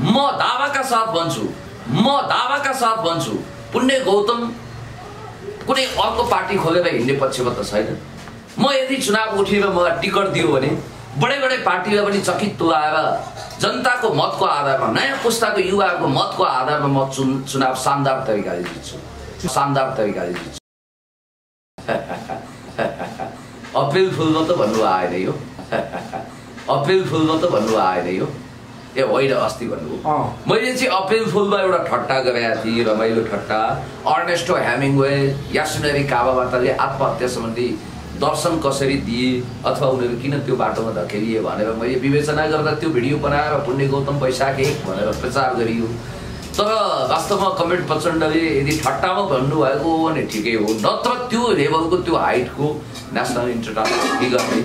म दावाका साथ भन्छु म दावाका साथ भन्छु पुण्य गौतम कुनै अर्को पार्टी खोलेर हिँड्ने पक्षमा त छैन। म यदि चुनाव उठेर मलाई टिकट दियो भने बडे बडे पार्टीलाई पनि चकित तुलाएर जनताको मतको आधारमा नयाँ पुस्ताको युवाहरूको मतको आधारमा म चुन चुनाव शानदार तरिकाले जित्छु। शानदार तरिकाले जित्छु। अप्रिल फुलमा त भन्नु आएन यो। अप्रिल फुलमा त भन्नु आएन यो। ए होइन अस्ति भन्नु। मैले चाहिँ अप्रिल फुलमा एउटा ठट्टा गरेका थिएँ रमाइलो ठट्टा अर्नेस्टो ह्यामिङवे यासुनरी काबाबाटाले आत्महत्या सम्बन्धी दर्शन कसरी दिए अथवा उनीहरू किन त्यो बाटोमा धकेलिए भनेर मैले विवेचना गर्दा त्यो भिडियो बनाएर पुण्य गौतम वैशाख एक भनेर प्रचार गरियो। तर वास्तवमा कमेन्ट प्रचण्डले यदि ठट्टामा भन्नुभएको हो भने ठिकै हो। नत्र त्यो लेभलको त्यो हाइटको नेसनल इन्टरनेसनल फिगरले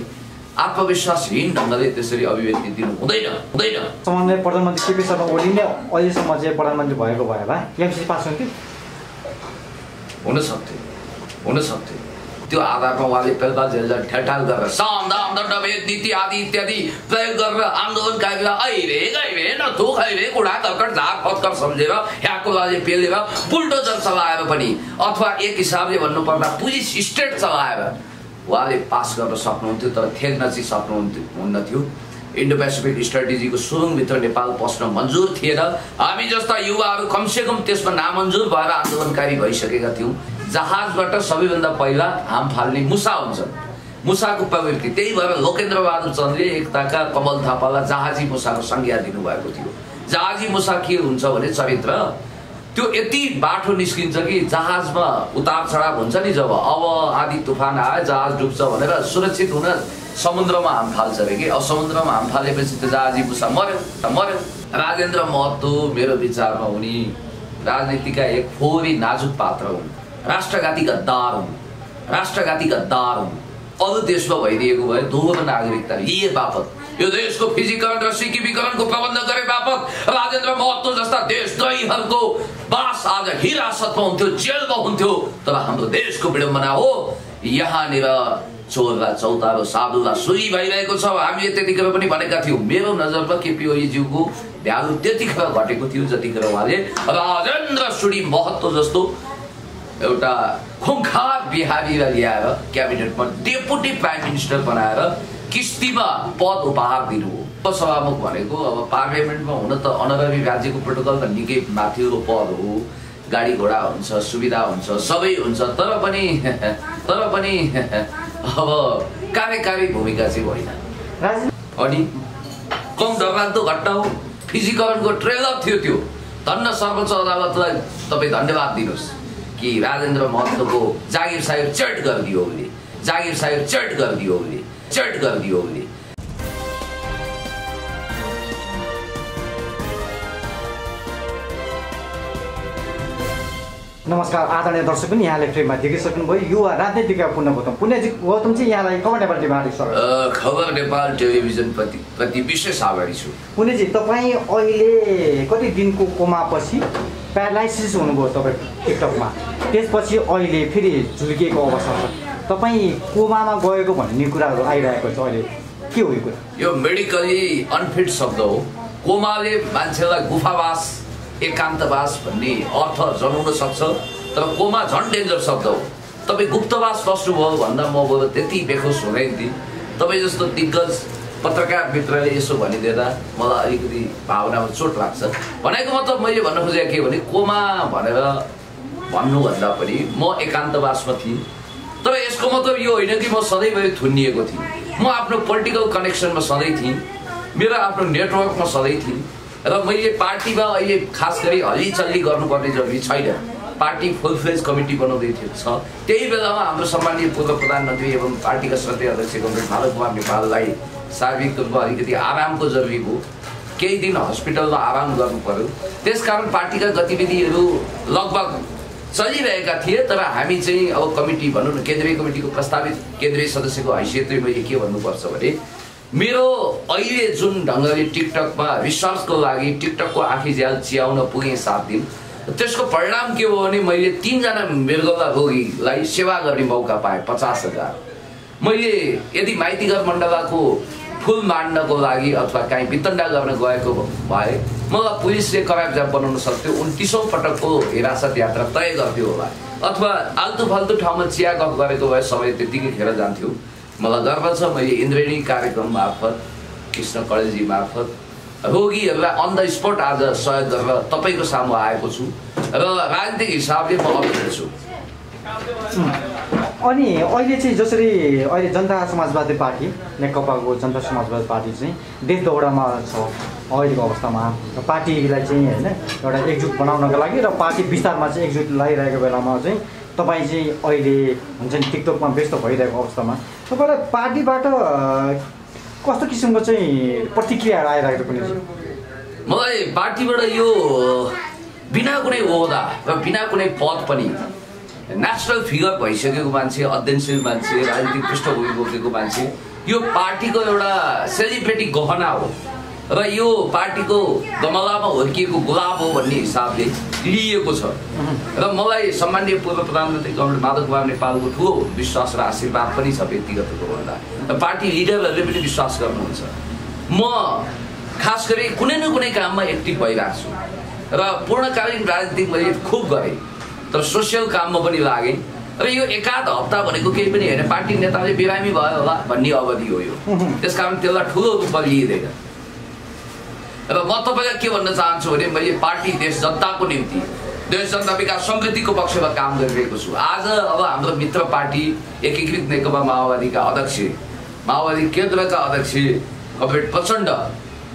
आत्मविश्वासहीन ढङ्गले त्यसरी अभिव्यक्ति दिनु हुँदैन हुँदैन। सम्बन्धले प्रधानमन्त्री केपी शर्मा ओली नै अहिलेसम्म चाहिँ प्रधानमन्त्री भएको भए भए एमसिसी पास हुन्थ्यो। हुन सक्थ्यो। हुन सक्थ्यो। त्यो आधारमा उहाँले पेल्पा जेललाई ठेलठाल गरेर साम दाम दण्डभेद नीति आदि इत्यादि प्रयोग गरेर आन्दोलनकारीलाई अहिले गइरे न थो खैरे कुडा कर्कट झार फत्कर सम्झेर यहाँको लागि पेलेर बुलडोजर चलाएर पनि अथवा एक हिसाबले भन्नुपर्दा पुलिस स्टेट चलाएर उहाँले पास गर्न सक्नुहुन्थ्यो तर थेग्न चाहिँ सक्नुहुन्थ्यो हुन्न थियो इन्डो पेसिफिक स्ट्राटेजीको सुरुङभित्र नेपाल पस्न मन्जुर थिएन। हामी जस्ता युवाहरू कमसेकम त्यसमा नामन्जुर भएर आन्दोलनकारी भइसकेका थियौँ। जहाजबाट सबैभन्दा पहिला हाम फाल्ने मुसा हुन्छन्। मुसाको प्रवृत्ति त्यही भएर लोकेन्द्र बहादुर चन्दले एकताका कमल थापालाई जहाजी मुसाको संज्ञा दिनुभएको थियो। जहाजी मुसा के हुन्छ भने चरित्र त्यो यति बाठो निस्किन्छ कि जहाजमा उतार चढाव हुन्छ नि जब अब आदि तुफान आयो जहाज डुब्छ भनेर सुरक्षित हुन समुद्रमा हाम फाल्छ अरे कि? अब समुद्रमा हाम फालेपछि त जहाजी मुसा मर्यो मर्यो राजेन्द्र महतो मेरो विचारमा उनी राजनीतिका एक फोहोरी नाजुक पात्र हुन्। राष्ट्रघाती गद्दार हुन्। राष्ट्रघाती गद्दार हुन्। अरू देशमा भइदिएको भए दोहोरो नागरिकता लिए बापत। यो देशको फिजिकरण र सिकिमीकरणको प्रबन्ध गरे बापत राजेन्द्र महतो जस्ता देशद्रोहीहरूको बास आज हिरासतमा हुन्थ्यो जेलमा हुन्थ्यो। तर हाम्रो देशको विडम्बना हो। यहाँनिर चोरलाई चौतारो साधुलाई सुई भइरहेको छ। हामीले त्यतिखेर पनि भनेका थियौँ मेरो नजरमा केपी ओलीज्यूको भ्यालु त्यतिखेर घटेको थियो जतिखेर उहाँले राजेन्द्र सुडी महत्व जस्तो एउटा खुङ्खार बिहारीलाई ल्याएर क्याबिनेटमा डेपुटी प्राइम मिनिस्टर बनाएर किस्तीमा पद उपहार दिनु हो सभामुख भनेको अब पार्लियामेन्टमा हुन त अनररी राज्यको प्रोटोकल त निकै माथिको पद हो। गाडी घोडा हुन्छ सुविधा हुन्छ सबै हुन्छ तर पनि तर पनि अब कार्यकारी भूमिका चाहिँ होइन। अनि कम डरलाग्दो घटना हो। फिजिकरणको ट्रेलर थियो त्यो। धन्न सर्वोच्च अदालतलाई तपाईँ धन्यवाद दिनुहोस् कि राजेन्द्र महतोको जागिर साहेब चट गरिदियो उसले। जागिर साहेब चट गरिदियो उसले। चट गरिदियो उसले नमस्कार आदरणीय दर्शक पनि यहाँले फ्रेममा देखिसक्नुभयो। युवा राजनीतिक पुण्य गौतम पुण्य गौतम चाहिँ यहाँलाई खबर नेपाल स्वागत अ, खबर नेपाल टेलिभिजन प्रति प्रति विशेष आभारी छु पुण्यजी तपाईँ अहिले कति दिनको कोमापछि प्यारालाइसिस हुनुभयो तपाईँ टिकटकमा? त्यसपछि अहिले फेरि झुल्किएको अवस्था छ। तपाईँ कोमामा गएको भन्ने कुराहरू आइरहेको छ अहिले। के हो यो कुरा? यो मेडिकली अनफिट शब्द हो। कोमाले मान्छेलाई गुफावास एकान्तवास भन्ने अर्थ जनाउन सक्छ तर कोमा झन् डेन्जर शब्द हो। तपाईँ गुप्तवास बस्नुभयो भन्दा म बरु त्यति बेखोस हुँदैन थिएँ तपाईँ जस्तो दिग्गज पत्रकार मित्रले यसो भनिदिँदा मलाई अलिकति भावनामा चोट लाग्छ। भनेको मतलब मैले भन्न खोजेको के भने कोमा भनेर भन्नुभन्दा पनि म एकान्तवासमा थिएँ। तर यसको मतलब यो होइन कि म सधैँभरि थुनिएको थिएँ। म आफ्नो पोलिटिकल कनेक्सनमा सधैँ थिएँ। मेरो आफ्नो नेटवर्कमा सधैँ थिएँ। र मैले पार्टीमा अहिले खास गरी हल्लीचल्ली गर्नुपर्ने जरुरी छैन। पार्टी फुल फ्लेज कमिटी बनाउँदै थियो छ। त्यही बेलामा हाम्रो सम्मानीय पूर्व प्रधानमन्त्री एवं पार्टीका श्रद्धेय अध्यक्ष कमरेड माधव कुमार नेपाललाई शारीरिक रूपमा अलिकति आरामको जरुरी भयो केही दिन हस्पिटलमा आराम गर्नु पर्यो। त्यसकारण पार्टीका गतिविधिहरू लगभग चलिरहेका थिए तर हामी चाहिँ अब कमिटी भनौँ न केन्द्रीय कमिटीको प्रस्तावित केन्द्रीय सदस्यको हैसियतले मैले के भन्नुपर्छ भने मेरो अहिले जुन ढङ्गले टिकटकमा रिसर्चको लागि टिकटकको आँखी झ्याल चियाउन पुगेँ सात दिन त्यसको परिणाम के हो भने मैले तिनजना मृगौला रोगीलाई सेवा गर्ने मौका पाएँ पचास हजार। मैले यदि माइतीघर मण्डलाको फुल मान्नको लागि अथवा काहीँ वितण्डा गर्न गएको भए मलाई पुलिसले कराप बनाउन सक्थ्यो उन्तिसौँ पटकको हिरासत यात्रा तय गर्थ्यो होला। अथवा आल्तु फाल्तु ठाउँमा चिया गफ गरेको भए समय त्यत्तिकै खेर जान्थ्यो। मलाई गर्व छ मैले इन्द्रेणी कार्यक्रम मार्फत कृष्ण कलेजी मार्फत रोगीहरूलाई अन द स्पट आज सहयोग गरेर तपाईँको सामु आएको छु र राजनीतिक हिसाबले म अभिन्न छु। अनि अहिले चाहिँ जसरी अहिले जनता समाजवादी पार्टी नेकपाको जनता समाजवादी पार्टी चाहिँ देश दौडामा छ अहिलेको अवस्थामा। पार्टीलाई चाहिँ होइन एउटा एकजुट बनाउनको लागि र पार्टी विस्तारमा चाहिँ एकजुट लगाइरहेको बेलामा चाहिँ तपाईँ चाहिँ अहिले हुन्छ नि टिकटकमा व्यस्त भइरहेको अवस्थामा। तपाईँलाई पार्टीबाट कस्तो किसिमको चाहिँ प्रतिक्रिया आइरहेको पनि छ मलाई पार्टीबाट यो बिना कुनै ओहदा र बिना कुनै पद पनि नेसनल फिगर भइसकेको मान्छे अध्ययनशील मान्छे राजनीतिक पृष्ठभूमि बोकेको मान्छे यो पार्टीको एउटा सेलिब्रेटी गहना हो। र यो पार्टीको गमलामा हुर्किएको गुलाब हो भन्ने हिसाबले लिइएको छ। र मलाई सम्मान्य पूर्व प्रधानमन्त्री गभर्मेन्ट माधव कुमार नेपालको ठुलो विश्वास र आशीर्वाद पनि छ व्यक्तिगत भन्दा। र पार्टी लिडरहरूले पनि विश्वास गर्नुहुन्छ। म खास गरी कुनै न कुनै काममा एक्टिभ भइरहेको छु। र पूर्णकालीन राजनीति मैले खुब गरेँ। तर सोसियल काममा पनि लागेँ। र यो एकाध हप्ता भनेको केही पनि होइन। पार्टी नेताले बिरामी भयो होला भन्ने अवधि हो यो। त्यस कारण त्यसलाई ठुलो रूपमा लिइँदैन। र म तपाईँलाई के भन्न चाहन्छु भने मैले पार्टी देश जनताको निम्ति देश जनता विकास समितिको पक्षमा काम गरिरहेको छु। आज अब हाम्रो मित्र पार्टी एकीकृत नेकपा माओवादीका अध्यक्ष माओवादी केन्द्रका अध्यक्ष कमरेड प्रचण्ड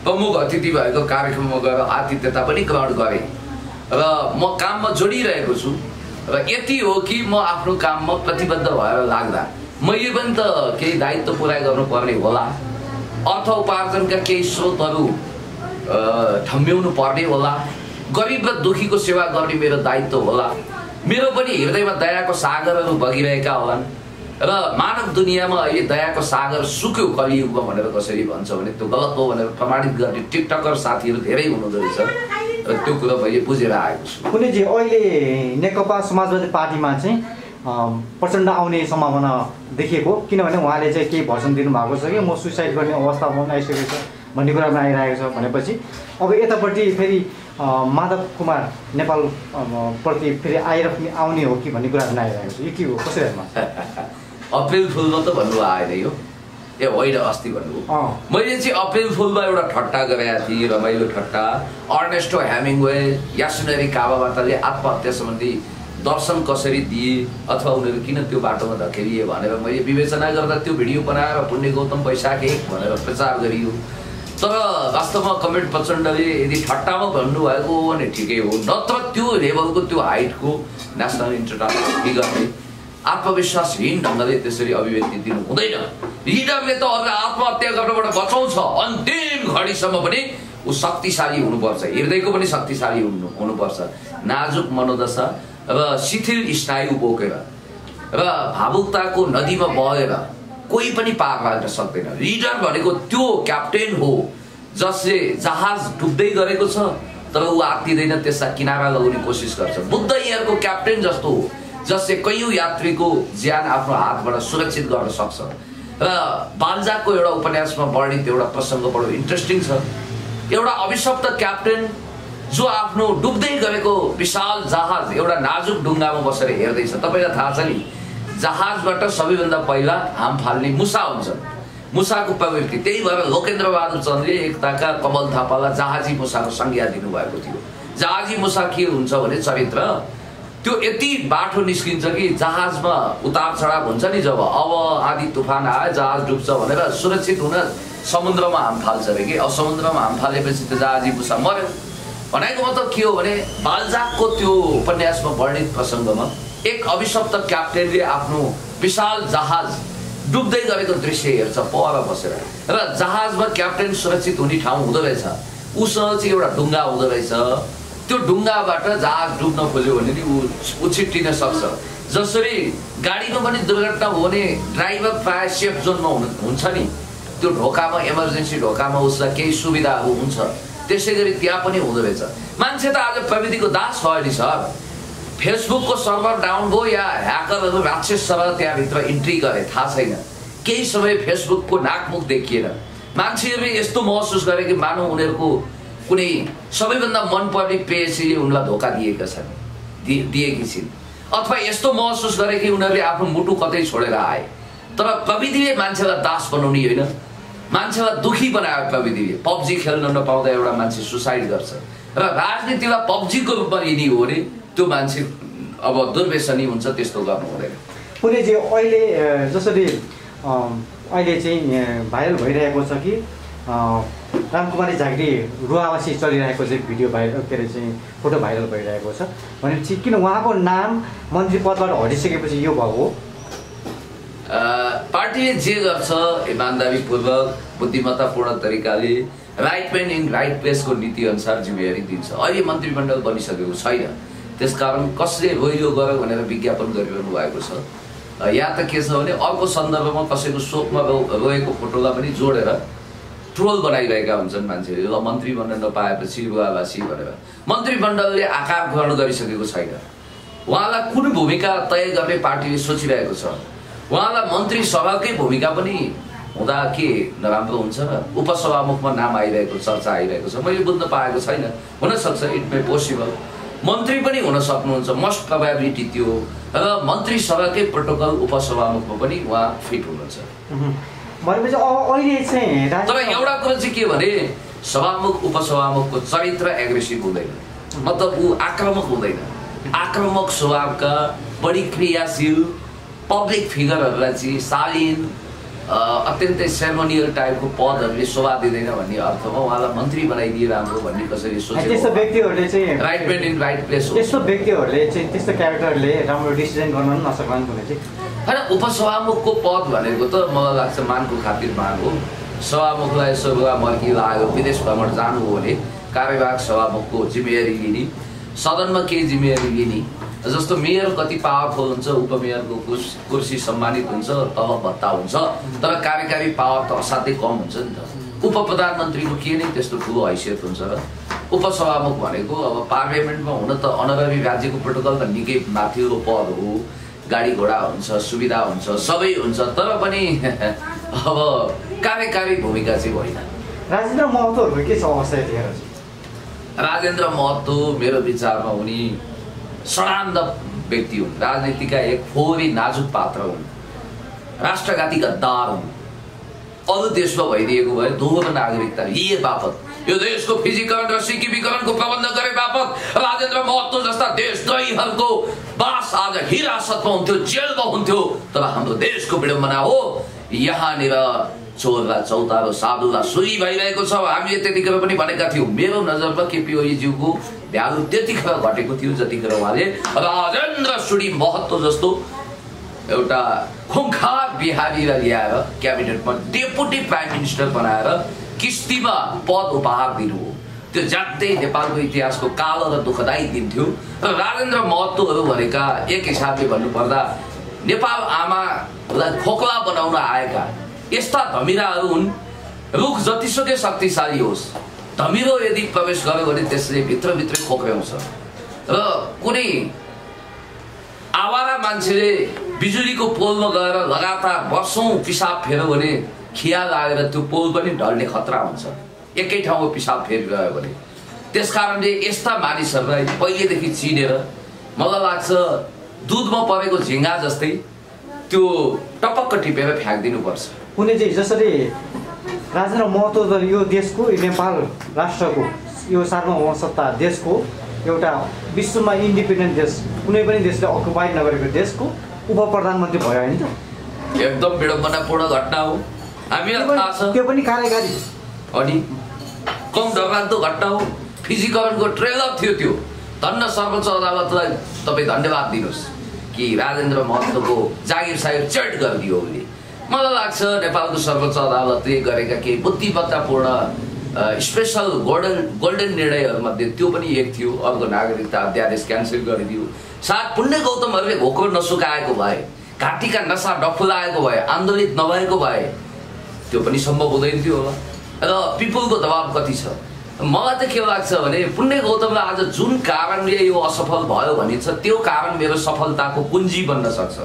प्रमुख अतिथि भएको कार्यक्रममा गएर आतिथ्यता पनि ग्रहण गरेँ। र म काममा जोडिरहेको छु। र यति हो कि म आफ्नो काममा प्रतिबद्ध भएर लाग्दा। मैले पनि त केही दायित्व पुरा गर्नुपर्ने होला। अर्थ उपार्जनका केही स्रोतहरू ठम्ब्याउनु पर्ने होला। गरिब र दुखीको सेवा गर्ने मेरो दायित्व होला। मेरो पनि हृदयमा दयाको सागरहरू बगिरहेका होलान्। र मानव दुनियाँमा अहिले दयाको सागर सुक्यो कलियुगमा भनेर कसरी भन्छ भने त्यो गलत हो भनेर प्रमाणित गर्ने टिकटकर साथीहरू धेरै हुनुहुँदो रहेछ। र त्यो कुरो मैले बुझेर आएको छु। कुनैजी अहिले नेकपा समाजवादी पार्टीमा चाहिँ प्रचण्ड आउने सम्भावना देखिएको किनभने उहाँले चाहिँ केही भर्सन दिनुभएको छ कि म सुसाइड गर्ने अवस्थामा पनि आइसकेको छ भन्ने कुरा पनि आइरहेको छ भनेपछि। अब यतापट्टि फेरि माधव कुमार नेपाल प्रति फेरि आएर पनि आउने हो कि भन्ने कुरा पनि आइरहेको छ। यो के हो? कसरी अप्रिल फुलमा त भन्नु आएन यो। ए होइन अस्ति भन्नु। मैले चाहिँ अप्रिल फुलमा एउटा ठट्टा गरेका थिएँ रमाइलो ठट्टा। अर्नेस्टो ह्यामिङवे यासुनरी काबाबाटाले आत्महत्या सम्बन्धी दर्शन कसरी दिए अथवा उनीहरू किन त्यो बाटोमा धकेलिए भनेर मैले विवेचना गर्दा त्यो भिडियो बनाएर पुण्य गौतम वैशाख एक भनेर प्रचार गरियो। तर वास्तवमा कमेन्ट प्रचण्डले यदि ठट्टामा भन्नुभएको हो भने ठिकै हो। नत्र त्यो लेभलको त्यो हाइटको नेसनल इन्टरनेसनल फिगरले आत्मविश्वासहीन ढङ्गले त्यसरी अभिव्यक्ति दिनु हुँदैन। लिडरले त अझ आत्महत्या गर्नबाट बचाउँछ। अन्तिम घडीसम्म पनि ऊ शक्तिशाली हुनुपर्छ। हृदयको पनि शक्तिशाली हुनु हुनुपर्छ। नाजुक मनोदशा र शिथिल स्नायु बोकेर र भावुकताको नदीमा बगेर कोही पनि पार लाग्न सक्दैन। लिडर भनेको त्यो क्याप्टेन हो जसले जहाज डुब्दै गरेको छ तर ऊ आत्तिँदैन त्यसलाई किनारा लगाउने कोसिस गर्छ। बुद्ध यहाँको क्याप्टेन जस्तो हो। जसले कैयौँ यात्रीको ज्यान आफ्नो हातबाट सुरक्षित गर्न सक्छ। र बालजाको एउटा उपन्यासमा वर्णित एउटा प्रसङ्ग बडो इन्ट्रेस्टिङ छ। एउटा अभिशप्त क्याप्टेन जो आफ्नो डुब्दै गरेको विशाल जहाज एउटा नाजुक ढुङ्गामा बसेर हेर्दैछ। तपाईँलाई थाहा छ नि जहाजबाट सबैभन्दा पहिला हाम फाल्ने मुसा हुन्छ। मुसाको प्रवृत्ति त्यही भएर लोकेन्द्र बहादुर चन्दले एकताका कमल थापालाई जहाजी मुसाको संज्ञा दिनुभएको थियो। जहाजी मुसा के हुन्छ भने चरित्र त्यो यति बाठो निस्किन्छ कि जहाजमा उतार चढाव हुन्छ नि जब अब आदि तुफान आयो जहाज डुब्छ भनेर सुरक्षित हुन समुद्रमा हाम फाल्छ अरे कि? अब समुद्रमा हाम फालेपछि त जहाजी मुसा मऱ्यो। भनेको मतलब के हो भने बालजाकको त्यो उपन्यासमा वर्णित प्रसङ्गमा एक अभिशप्त क्याप्टेनले आफ्नो विशाल जहाज डुब्दै गरेको दृश्य हेर्छ पर बसेर। र जहाजमा क्याप्टेन सुरक्षित हुने ठाउँ हुँदो रहेछ। उसँग चाहिँ एउटा ढुङ्गा हुँदो रहेछ। त्यो ढुङ्गाबाट जहाज डुब्न खोज्यो भने नि ऊ उछिट्टिन सक्छ। जसरी गाडीमा पनि दुर्घटना हो भने ड्राइभर प्रायः सेफ जोनमा हुनु हुन्छ नि। त्यो ढोकामा इमर्जेन्सी ढोकामा उसलाई केही सुविधाहरू हुन्छ। त्यसै गरी त्यहाँ पनि हुँदो रहेछ। मान्छे त आज प्रविधिको दास भयो नि सर। फेसबुकको सर्भर डाउन भयो या ह्याकरहरू राक्षस सरह त्यहाँभित्र इन्ट्री गरे थाहा छैन। केही समय फेसबुकको नाकमुख देखिएन। मान्छेहरूले यस्तो महसुस गरे कि मानव उनीहरूको कुनै सबैभन्दा मनपर्ने पेयसीले उनलाई धोका दिएका छन्। दिएकी छिन्। अथवा यस्तो महसुस गरे कि उनीहरूले आफ्नो मुटु कतै छोडेर आए। तर प्रविधिले मान्छेलाई दास बनाउने होइन। मान्छेलाई दुखी बनायो प्रविधिले। पब्जी खेल्न नपाउँदा एउटा मान्छे सुसाइड गर्छ। र राजनीतिलाई पब्जीको रूपमा लिने हो भने त्यो मान्छे अब दुर्व्यसनी हुन्छ त्यस्तो गर्नु हुँदैन। चाहिँ अहिले जसरी अहिले चाहिँ भाइरल भइरहेको छ कि रामकुमारी झाँक्री रुवावासी चलिरहेको चाहिँ भिडियो भाइरल के अरे चाहिँ फोटो भाइरल भइरहेको छ। भनेपछि किन उहाँको नाम मन्त्री पदबाट हटिसकेपछि यो भएको हो पार्टीले जे गर्छ इमान्दारीपूर्वक बुद्धिमत्तापूर्ण तरिकाले राइट म्यान इन राइट प्लेसको नीति अनुसार जिम्मेवारी दिन्छ अहिले मन्त्रीमण्डल बनिसकेको छैन। त्यसकारण कसले रोइलो गर भनेर विज्ञापन गरिरहनु भएको छ या त के छ भने अर्को सन्दर्भमा कसैको शोकमा रोएको फोटोलाई पनि जोडेर ट्रोल बनाइरहेका हुन्छन् मान्छेले। ल मन्त्री बन्न नपाएपछि रुवावासी भनेर। मन्त्रीमण्डलले आकार ग्रहण गरिसकेको छैन। उहाँलाई कुन भूमिका तय गर्ने पार्टीले सोचिरहेको छ? उहाँलाई मन्त्री सभाकै भूमिका पनि हुँदा के नराम्रो हुन्छ? र उपसभामुखमा नाम आइरहेको चर्चा आइरहेको छ। मैले बुझ्न पाएको छैन। हुनसक्छ इट मे पोसिबल। मन्त्री पनि हुन सक्नुहुन्छ। मस्ट प्रोभाबिलिटी त्यो। र मन्त्री सभाकै प्रोटोकल उपसभामुखमा पनि उहाँ फिट हुनुहुन्छ। भनेपछि अब अहिले चाहिँ तर एउटा कुरो चाहिँ के भने सभामुख उपसभामुखको चरित्र एग्रेसिभ हुँदैन मतलब ऊ आक्रामक हुँदैन आक्रामक स्वभावका बढी क्रियाशील पब्लिक फिगरहरूलाई चाहिँ शालीन अत्यन्तै सेरोनियल टाइपको पदहरूले शोभा दिँदैन भन्ने अर्थमा उहाँलाई मन्त्री बनाइदिए राम्रो भन्ने कसरी त्यस्तो सोचेको व्यक्तिहरूले चाहिँ right man in right place हो त्यस्तो व्यक्तिहरूले चाहिँ त्यस्तो क्यारेक्टरले राम्रो डिसिजन गर्न पनि नसक्लान् भने चाहिँ होइन उपसभामुखको पद भनेको त मलाई लाग्छ मानको खातिर मान हो सभामुखलाई बेला मर्की लाग्यो विदेश भ्रमण जानु हो भने कार्यवाहक सभामुखको जिम्मेवारी लिने सदनमा केही जिम्मेवारी लिने। जस्तो मेयर कति पावरफुल हुन्छ उपमेयरको कुर्स कुर्सी सम्मानित हुन्छ तलब भत्ता हुन्छ। तर कार्यकारी पावर त असाध्यै कम हुन्छ नि त। उप प्रधानमन्त्रीको के नै त्यस्तो ठुलो हैसियत हुन्छ र? उपसभामुख भनेको अब पार्लियामेन्टमा हुन त अनरबी राज्यको प्रोटोकल त निकै माथिल्लो पद हो। गाडी घोडा हुन्छ सुविधा हुन्छ सबै हुन्छ तर पनि अब कार्यकारी भूमिका चाहिँ होइन। राजेन्द्र महतोहरूको के छ अवस्था राजेन्द्र महतो मेरो विचारमा उनी सडान्त व्यक्ति हुन्। राजनीतिका एक फोहोरी नाजुक पात्र हुन्। राष्ट्रघाती गद्दार हुन्। अरू देशमा भइदिएको भए दोहोरो नागरिकता लिए बापत। यो देशको फिजिकरण र सिकिमीकरणको प्रबन्ध गरे बापत राजेन्द्र महतो जस्ता देशद्रोहीहरूको बास आज हिरासतमा हुन्थ्यो जेलमा हुन्थ्यो। तर हाम्रो देशको विडम्बना हो। यहाँनिर चोरलाई चौतारो साधुलाई सुई भइरहेको छ। हामीले त्यतिखेर पनि भनेका थियौँ मेरो नजरमा केपी ओलीज्यूको भ्यालु त्यतिखेर घटेको थियो जतिखेर उहाँले राजेन्द्र सुडी महत्व जस्तो एउटा खुङ्खार बिहारीलाई ल्याएर क्याबिनेटमा डेपुटी प्राइम मिनिस्टर बनाएर किस्तीमा पद उपहार दिनु हो। त्यो ज्यादै नेपालको इतिहासको कालो र दुःखदायी दिन थियो र राजेन्द्र महत्वहरू भनेका एक हिसाबले भन्नुपर्दा नेपाल आमालाई खोक्ला बनाउन आएका यस्ता धमिराहरू हुन्। रुख जतिसुकै शक्तिशाली होस्। धमिरो यदि प्रवेश गर्यो भने त्यसले भित्रभित्रै खोक्र्याउँछ। र कुनै आवारा मान्छेले बिजुलीको पोलमा गएर लगातार वर्षौँ पिसाब फेर्यो भने खिया लागेर त्यो पोल पनि ढल्ने खतरा हुन्छ। एकै ठाउँमा पिसाब फेरिरह्यो भने। त्यस कारणले यस्ता मानिसहरूलाई पहिलेदेखि चिनेर मलाई लाग्छ दुधमा परेको झिङ्गा जस्तै त्यो टपक्क टिपेर फ्याँकिदिनुपर्छ। कुनै चाहिँ जसरी राजेन्द्र महतो त यो देशको नेपाल राष्ट्रको यो सार्वभौम सत्ता देशको एउटा विश्वमा इन्डिपेन्डेन्ट देश कुनै पनि देशले अकुपाइड नगरेको देशको उप प्रधानमन्त्री भयो होइन त। एकदम विडम्बनापूर्ण घटना हो। हामीलाई त्यो थाहा पनि- छ। त्यो पनि कार्यकारी अनि कम डरलाग्दो घटना हो। फिजिकरणको ट्रेलर थियो त्यो। धन्न सर्वोच्च अदालतलाई तपाईँ धन्यवाद दिनुहोस् कि राजेन्द्र महत्वको जागिर सागिर चेट गरिदियो उसले मलाई लाग्छ नेपालको सर्वोच्च अदालतले गरेका केही बुद्धिमत्तापूर्ण स्पेसल गोल्डन गोल्डन निर्णयहरूमध्ये त्यो पनि एक थियो। अर्को नागरिकता अध्यादेश क्यान्सल गरिदियो। साथ पुण्य गौतमहरूले भोको नसुकाएको भए घाँटीका नसा डफुलाएको भए आन्दोलित नभएको भए त्यो पनि सम्भव हुँदैन थियो होला। र पिपुलको दबाब कति छ? मलाई त के लाग्छ भने पुण्य गौतमलाई आज जुन कारणले यो असफल भयो भने छ त्यो कारण मेरो सफलताको पुन्जी बन्न सक्छ।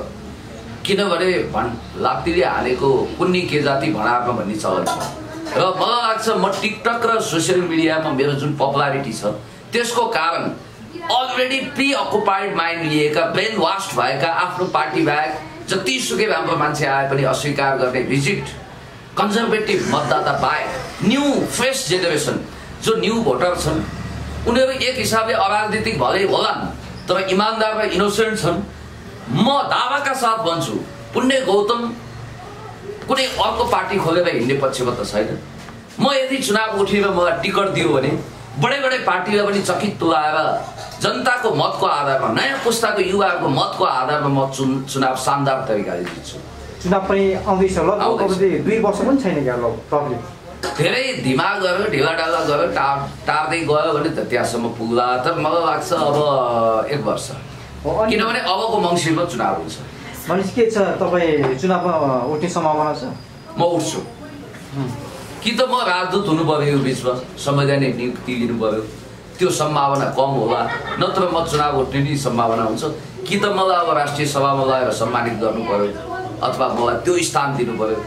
किनभने भन् लाप्तीले हालेको कुन्नी के जाति भणार्न भन्ने चलन छ। र मलाई लाग्छ म टिकटक र सोसियल मिडियामा मेरो जुन पपुलारिटी छ त्यसको कारण अलरेडी प्रि अकुपाइड माइन्ड लिएका ब्रेन वास्ट भएका आफ्नो पार्टी बाहेक जतिसुकै राम्रो मान्छे आए पनि अस्वीकार गर्ने भिजिट कन्जर्भेटिभ मतदाता बाहेक न्यू फ्रेस जेनेरेसन जो न्यू भोटर छन् उनीहरू एक हिसाबले अराजनीतिक भलै होलान् तर इमान्दार र इनोसेन्ट छन्। म दावाका साथ भन्छु पुण्य गौतम कुनै अर्को पार्टी खोलेर हिँड्ने पक्षमा त छैन। म यदि चुनाव उठेर मलाई टिकट दियो भने बडे बडे पार्टीलाई पनि चकित तुलाएर जनताको मतको आधारमा नयाँ पुस्ताको युवाहरूको मतको आधारमा म चुन चुनाव शानदार तरिकाले जित्छु। चुनाव पनि आउँदैछ ल दुई वर्ष पनि छैन क्या ल धेरै दिमाग गऱ्यो ढिलाढाला गऱ्यो टार टार्दै गयो भने त त्यहाँसम्म पुग्ला तर मलाई लाग्छ अब एक वर्ष। किनभने अबको मङ्सिरमा चुनाव हुन्छ। भनेपछि के छ? तपाईँ चुनावमा उठ्ने सम्भावना छ? म उठ्छु। कि त म राजदूत हुनु पऱ्यो यो बिचमा संवैधानिक नियुक्ति लिनु पऱ्यो त्यो सम्भावना कम होला नत्र म चुनाव उठ्ने नि सम्भावना हुन्छ। कि त मलाई अब राष्ट्रिय सभामा लगेर सम्मानित गर्नु पऱ्यो अथवा मलाई त्यो स्थान दिनु पऱ्यो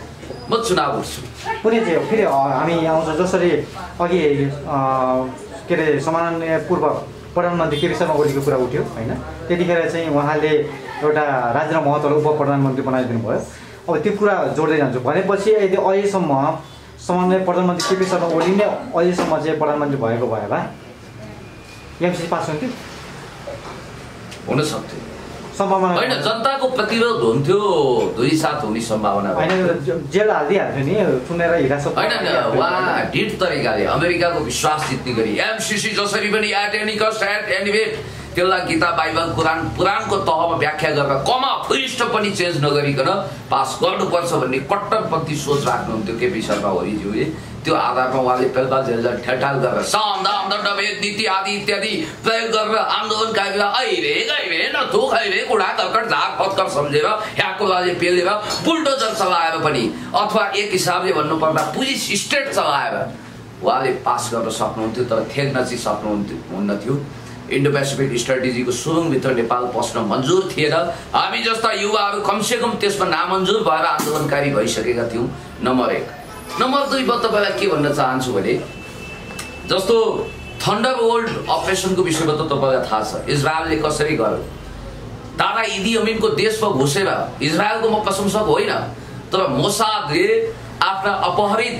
म चुनाव उठ्छु कुनै चाहिँ फेरि हामी आउँछ जसरी अघि के अरे सामान्य पूर्व प्रधानमन्त्री केपी शर्मा ओलीको कुरा उठ्यो होइन? त्यतिखेर चाहिँ उहाँले एउटा राजेन्द्र महतोलाई उप प्रधानमन्त्री बनाइदिनु भयो अब त्यो कुरा जोड्दै जान्छु। भनेपछि यदि अहिलेसम्म सामान्य प्रधानमन्त्री केपी शर्मा ओली नै अहिलेसम्म चाहिँ प्रधानमन्त्री भएको भए भए एमसिसी पास हुन्थ्यो? हुन सक्थ्यो। सम्भावना होइन जनताको प्रतिरोध हुन्थ्यो दुई साथ हुने सम्भावना जेल हालिदिइहाल्थ्यो नि चुनेर हिरासत होइन उहाँ ढिट तरिकाले अमेरिकाको विश्वास जित्ने गरी एमसिसी जसरी पनि at any cost at any wait त्यसलाई गीता बाइबल पुराण पुराणको तहमा व्याख्या गरेर कमा फुरिष्ट पनि चेन्ज नगरिकन पास गर्नुपर्छ भन्ने कट्टरपन्थी सोच राख्नुहुन्थ्यो केपी शर्मा ओलीज्यूले। त्यो आधारमा उहाँले पेल्पा जेललाई ठेठाल गरेर साम दाम दण्डभेद नीति आदि इत्यादि प्रयोग गरेर आन्दोलन ऐरे गैरे न थो खैरे कुडा कर्कट झार फत्कर सम्झेर यहाँको लागि पेलेर बुलडोजर चलाएर पनि अथवा एक हिसाबले भन्नुपर्दा पुलिस स्टेट चलाएर उहाँले पास गर्न सक्नुहुन्थ्यो तर थेग्न चाहिँ सक्नुहुन्थ्यो हुन्न थियो इन्डो पेसिफिक स्ट्राटेजीको सुरुङभित्र नेपाल पस्न मन्जुर थिएन। हामी जस्ता युवाहरू कमसेकम त्यसमा नामन्जुर भएर आन्दोलनकारी भइसकेका थियौँ। नम्बर एक। नम्बर दुई म तपाईँलाई के भन्न चाहन्छु भने जस्तो थन्डर वर्ल्ड अपरेसनको विषयमा त तपाईँलाई थाहा छ। इजरायलले कसरी गर्यो? दादा इदी अमिनको देशमा घुसेर इजरायलको म प्रशंसक होइन तर मोसादले आफ्ना अपहरित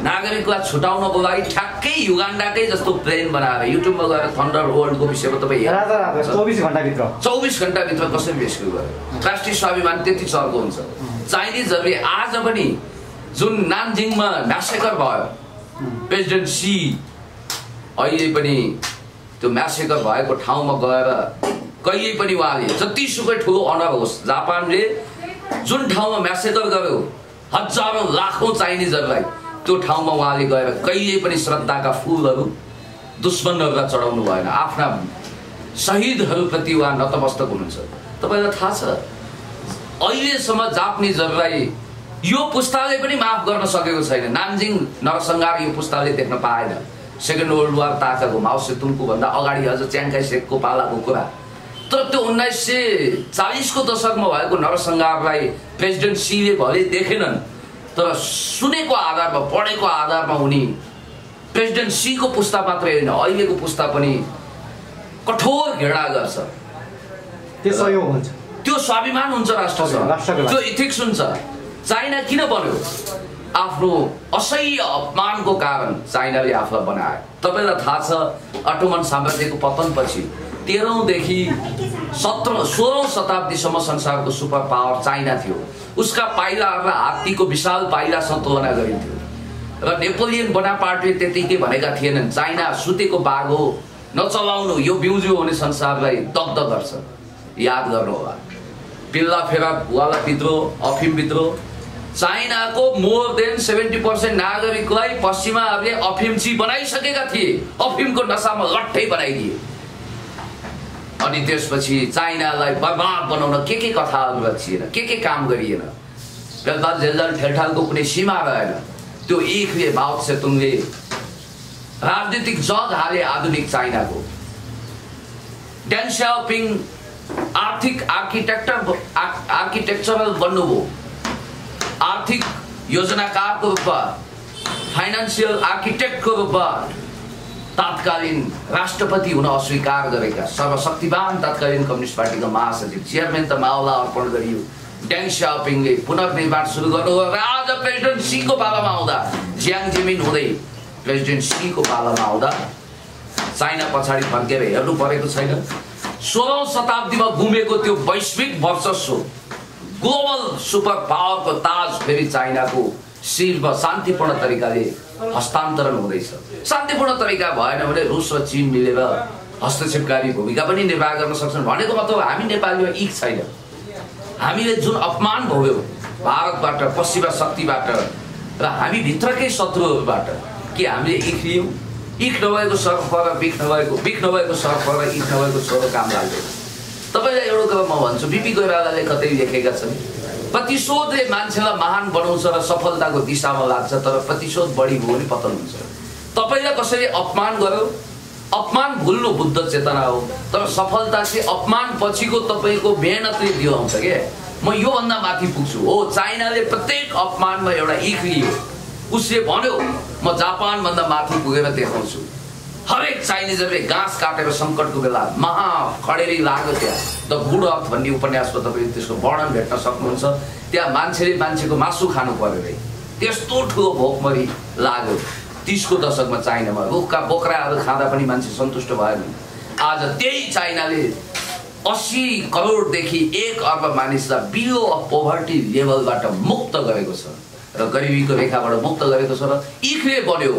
नागरिकलाई छुटाउनको लागि ठ्याक्कै युगान्डाकै जस्तो प्लेन बनाएर युट्युबमा गएर थन्डर वर्ल्डको विषयमा तपाईँ चौबिस घन्टाभित्र। चौबिस घन्टाभित्र कसरी रेस्क्यु गर्यो? राष्ट्रिय स्वाभिमान त्यति चर्को हुन्छ। चाइनिजहरूले आज पनि जुन नामजिङमा म्यासेकर भयो प्रेसिडेन्ट सी अहिले पनि त्यो म्यासेकर भएको ठाउँमा गएर कहिले पनि उहाँले जतिसुकै ठुलो अनर होस् जापानले जुन ठाउँमा म्यासेकर गर्यो हजारौँ लाखौँ चाइनिजहरूलाई त्यो ठाउँमा उहाँले गएर कहिले पनि श्रद्धाका फुलहरू दुश्मनहरूलाई चढाउनु भएन। आफ्ना शहीदहरूप्रति उहाँ नतमस्तक हुनुहुन्छ। तपाईँलाई थाहा छ अहिलेसम्म जापानिजहरूलाई यो पुस्ताले पनि माफ गर्न सकेको छैन। नामजिङ नरसंहार यो पुस्ताले देख्न पाएन। सेकेन्ड वर्ल्ड वार ताकाको माओ सेतुङको भन्दा अगाडि अझ च्याङ्काई सेकको पालाको कुरा। तर त्यो उन्नाइस सय चालिसको दशकमा भएको नरसंहारलाई प्रेसिडेन्ट सीले भले देखेनन् तर सुनेको आधारमा पढेको आधारमा उनी प्रेसिडेन्ट सीको पुस्ता मात्रै होइन अहिलेको पुस्ता पनि कठोर घृणा गर्छ। त्यो सहयोग हुन्छ। त्यो स्वाभिमान हुन्छ राष्ट्रसँग। त्यो इथिक्स हुन्छ। चाइना किन बन्यो? आफ्नो असह्य अपमानको कारण चाइनाले आफूलाई बनायो तपाईँलाई थाहा छ अटोमन साम्राज्यको पतनपछि तेह्रौँदेखि सत्र सोह्रौँ शताब्दीसम्म संसारको सुपर पावर चाइना थियो। उसका पाइलाहरूलाई हात्तीको विशाल पाइलासँग तुलना गरिन्थ्यो। र नेपोलियन बोनापार्टले त्यतिकै भनेका थिएनन् चाइना सुतेको बाघ हो नचलाउनु यो बिउज्यू हुने संसारलाई दग्ध गर्छ। याद गर्नु होला पिल्ला फेरा वाला विद्रोह अफिम विद्रोह चाइनाको मोर देन सेभेन्टी पर्सेन्ट नागरिकलाई पश्चिमाहरूले अफिमची बनाइसकेका थिए। अफिमको नसामा लट्ठै बनाइदिए। अनि त्यसपछि चाइनालाई बर्बाद बनाउन के के कथाहरू रचिएन के के काम गरिएन। बेलबाल जेलजाल ठेलठालको कुनै सीमा रहेन। त्यो एकले माओ सेतुङले राजनीतिक जग हाले आधुनिक चाइनाको। सियाओपिङ आर्थिक आर्किटेक्टर आर्किटेक्चरल बन्नुभयो। आर्थिक योजनाकारको रूपमा फाइनेन्सियल आर्किटेक्टको रूपमा तात्कालीन राष्ट्रपति हुन अस्वीकार गरेका सर्वशक्तिवान तत्कालीन कम्युनिस्ट पार्टीको महासचिव चेयरम्यान त माओला अर्पण गरियो। ड्याङ सियाओपिङले पुनर्निर्माण सुरु गर्नु र आज प्रेसिडेन्ट सीको पालामा आउँदा ज्याङ जिमिन हुँदै प्रेसिडेन्ट सीको पालामा आउँदा चाइना पछाडि फर्केर हेर्नु परेको छैन। सोह्रौँ शताब्दीमा गुमेको त्यो वैश्विक वर्चस्व ग्लोबल सुपर पावरको ताज फेरि चाइनाको शिरमा शान्तिपूर्ण तरिकाले हस्तान्तरण हुँदैछ। शान्तिपूर्ण तरिका भएन भने रुस र चिन मिलेर हस्तक्षेपकारी भूमिका पनि निर्वाह गर्न सक्छन् भनेको मतलब हामी नेपालीमा इक छैन। हामीले जुन अपमान भोग्यौँ भारतबाट पश्चिमा शक्तिबाट र हामी भित्रकै शत्रुहरूबाट के हामीले इख लियौँ? इख नभएको सर्फ र बिख नभएको बिख नभएको सर्फ र इख नभएको छोरो काम लाग्दैन। तपाईँलाई एउटा कुरा म भन्छु बिपी कोइरालाले कतै लेखेका छन्? प्रतिशोधले मान्छेलाई महान बनाउँछ र सफलताको दिशामा लाग्छ तर प्रतिशोध बढी भयो भने पतन हुन्छ। तपाईँलाई कसैले अपमान गर्यो? अपमान भुल्नु बुद्ध चेतना हो तर सफलता चाहिँ अपमान पछिको तपाईँको मेहनतले दियो आउँछ क्या म योभन्दा माथि पुग्छु। हो चाइनाले प्रत्येक अपमानमा एउटा इख लियो उसले भन्यो म जापानभन्दा माथि पुगेर देखाउँछु। हरेक चाइनिजहरूले घाँस काटेर सङ्कटको बेला महा खडेरी लाग्यो त्यहाँ द गुड अर्थ भन्ने उपन्यासमा तपाईँले त्यसको वर्णन भेट्न सक्नुहुन्छ त्यहाँ मान्छेले मान्छेको मासु खानु पर्यो अरे त्यस्तो ठुलो भोकमरी लाग्यो तिसको दशकमा चाइनामा रुखका बोक्राहरू खाँदा पनि मान्छे सन्तुष्ट भएन आज त्यही चाइनाले अस्सी करोडदेखि एक अर्ब मानिसलाई बिलो अफ पोभर्टी लेभलबाट मुक्त गरेको छ र गरिबीको रेखाबाट मुक्त गरेको छ र इखले बन्यो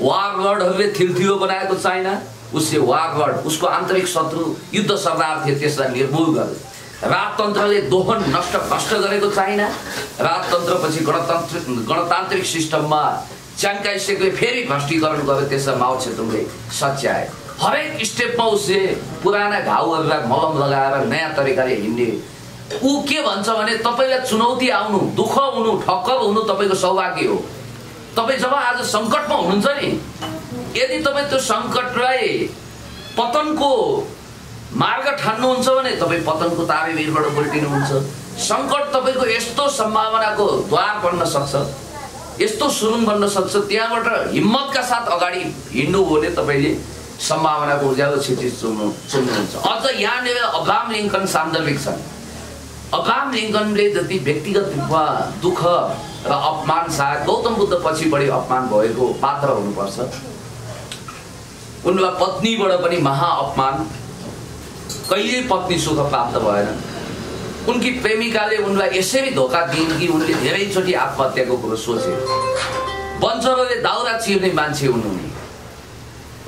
वारवर्डहरूले थिल्थिलो बनाएको चाइना। उसले वारवर्ड उसको आन्तरिक शत्रु युद्ध सरदार थिए त्यसलाई निर्मूल गर्यो राजतन्त्रले दोहन नष्ट भ्रष्ट गरेको चाइना। राजतन्त्रपछि गणतन्त्र गणतान्त्रिक सिस्टममा च्याङ्काइसेकले फेरि भ्रष्टीकरण गर्यो त्यसलाई माओ छेतुङले सच्याए। हरेक स्टेपमा उसले पुराना घाउहरूलाई मलम लगाएर नयाँ तरिकाले हिँड्ने। ऊ के भन्छ भने तपाईँलाई चुनौती आउनु दुःख हुनु ठक्कर हुनु तपाईँको सौभाग्य हो। तपाईँ जब आज सङ्कटमा हुनुहुन्छ नि यदि तपाईँ त्यो सङ्कटलाई पतनको मार्ग ठान्नुहुन्छ भने तपाईँ पतनको तारेभिरबाट उल्टिनुहुन्छ। सङ्कट तपाईँको यस्तो सम्भावनाको द्वार बन्न सक्छ यस्तो सुरुङ बन्न सक्छ त्यहाँबाट हिम्मतका साथ अगाडि हिँड्नु हो भने तपाईँले सम्भावनाको उज्यालो क्षति चुन्नु चुन्नुहुन्छ अझ यहाँनिर अब्राम लिङ्कन सान्दर्भिक छन्। अब्राम लिङ्कनले जति व्यक्तिगत रूपमा दुःख र अपमान सायद गौतम बुद्ध पछि बढी अपमान भएको पात्र हुनुपर्छ। उनलाई पत्नीबाट पनि महा अपमान। कहिले पत्नी सुख प्राप्त भएन। उनकी प्रेमिकाले उनलाई यसरी धोका दिइन् कि उनले धेरैचोटि आत्महत्याको कुरो सोचे। बन्चरले दाउरा चिर्ने मान्छे हुन् उनी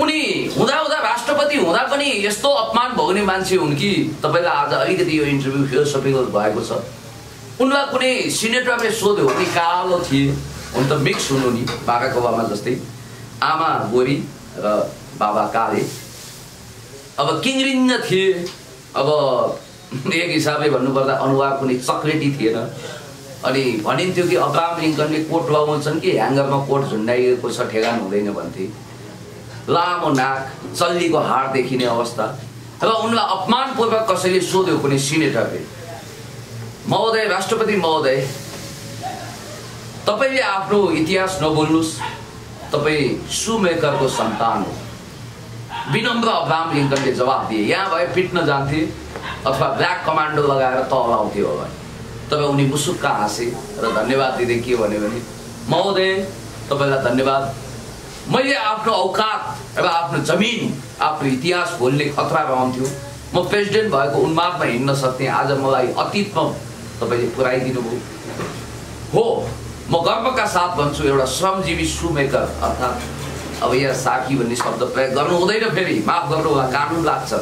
उनी हुँदा हुँदा राष्ट्रपति हुँदा पनि यस्तो अपमान भोग्ने मान्छे हुन् कि तपाईँलाई आज अलिकति यो इन्टरभ्यू फिलोसफिकल भएको छ। उनलाई कुनै सिनेटरले सोध्यो उनी कालो थिए। हुन त मिक्स हुनु नि बाबाको ओबामा जस्तै आमा गोरी र बाबा काले। अब किङ्रिङ्ग थिए। अब एक हिसाबले भन्नुपर्दा अनुहार कुनै चक्लेटी थिएन। अनि भनिन्थ्यो कि अब्राम लिङ्कनले कोट लगाउँछन् कि ह्याङ्गरमा कोट झुन्डाइएको छ ठेगान हुँदैन भन्थे। लामो नाक चल्लीको हाड देखिने अवस्था। र उनलाई अपमानपूर्वक कसैले सोध्यो कुनै सिनेटरले। महोदय राष्ट्रपति महोदय तपाईँले आफ्नो इतिहास नबोल्नुहोस्। तपाईँ सुमेकरको सन्तान हो। विनम्र अब्राम लिङ्कनले जवाब दिए। यहाँ भए पिट्न जान्थे अथवा ब्ल्याक कमान्डो लगाएर तल आउँथ्यो होला तर उनी मुसुक्क हाँसे र धन्यवाद दिँदै के भन्यो भने महोदय तपाईँलाई धन्यवाद। मैले आफ्नो औकात र आफ्नो जमिन आफ्नो इतिहास भुल्ने खतरा रहन्थ्यो। म प्रेसिडेन्ट भएको उन्मादमा हिँड्न सक्थेँ। आज मलाई अतीतमा तपाईँले पुऱ्याइदिनु भयो हो म गर्वका साथ भन्छु एउटा श्रमजीवी सुमेकर अर्थात् अब यहाँ साकी भन्ने शब्द प्रयोग गर्नु हुँदैन फेरि माफ गर्नु होला कानुन लाग्छ।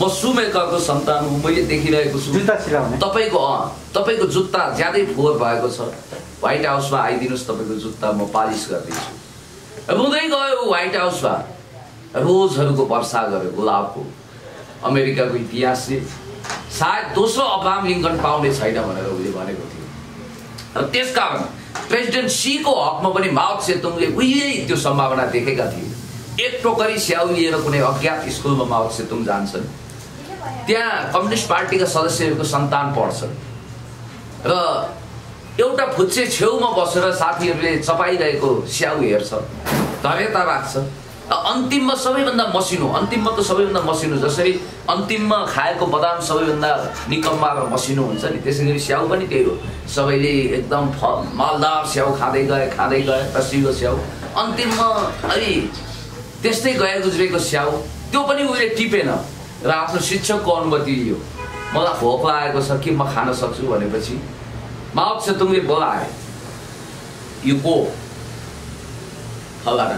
म सुमेकरको सन्तान हुँ मैले देखिरहेको छु। जुत्ता तपाईँको अँ तपाईँको जुत्ता ज्यादै फोहोर भएको छ। व्हाइट हाउसमा आइदिनुहोस् तपाईँको जुत्ता म पालिस गरिदिन्छु रुँदै गयो व्हाइट हाउसमा रोजहरूको वर्षा गर्यो गुलाबको। अमेरिकाको इतिहासले सायद दोस्रो अब्राम लिङ्कन पाउने छैन भनेर उसले भनेको थियो। र त्यसकारण प्रेसिडेन्ट सीको हकमा पनि माओ सेतुङले उहिल्यै त्यो सम्भावना देखेका थिए। एक टोकरी स्याउ लिएर कुनै अज्ञात स्कुलमा माओ सेतुङ जान्छन्। त्यहाँ कम्युनिस्ट पार्टीका सदस्यहरूको सन्तान पढ्छन् र एउटा फुच्चे छेउमा बसेर साथीहरूले चपाइरहेको स्याउ हेर्छ धरेता राख्छ। अन्तिममा सबैभन्दा मसिनो अन्तिममा त सबैभन्दा मसिनो जसरी अन्तिममा खाएको बदाम सबैभन्दा निकम्मा र मसिनो हुन्छ नि। त्यसै गरी स्याउ पनि त्यही हो। सबैले एकदम फ मालदार स्याउ खाँदै गए खाँदै गए रसिलो स्याउ। अन्तिममा अलि त्यस्तै गए गुज्रेको स्याउ। त्यो पनि उसले टिपेन र आफ्नो शिक्षकको अनुमति लियो। मलाई भोक लागेको छ के म खान सक्छु भनेपछि माओ सेतुङले बोलाए। यो को फलाना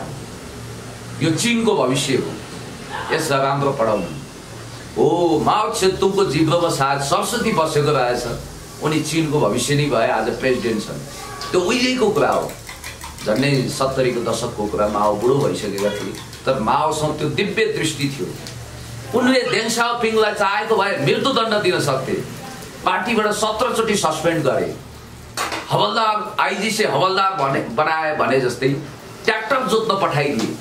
यो चिनको भविष्य हो। यसलाई राम्रो पढाउनु। हो माओ सेतुङको जिब्रोमा सायद सरस्वती बसेको रहेछ। उनी चिनको भविष्य नै भए आज प्रेसिडेन्ट छन्। त्यो उहिलेको कुरा हो। झन्डै सत्तरीको दशकको कुरा माओ बुढो भइसकेका थिए। तर माओसँग त्यो दिव्य दृष्टि थियो। उनले देङ साओपिङलाई चाहेको भए मृत्युदण्ड दिन सक्थे। पार्टीबाट सत्रचोटि सस्पेन्ड गरे। हवलदार आइजी से हवलदार भने बनाए भने जस्तै ट्र्याक्टर जोत्न पठाइदिए।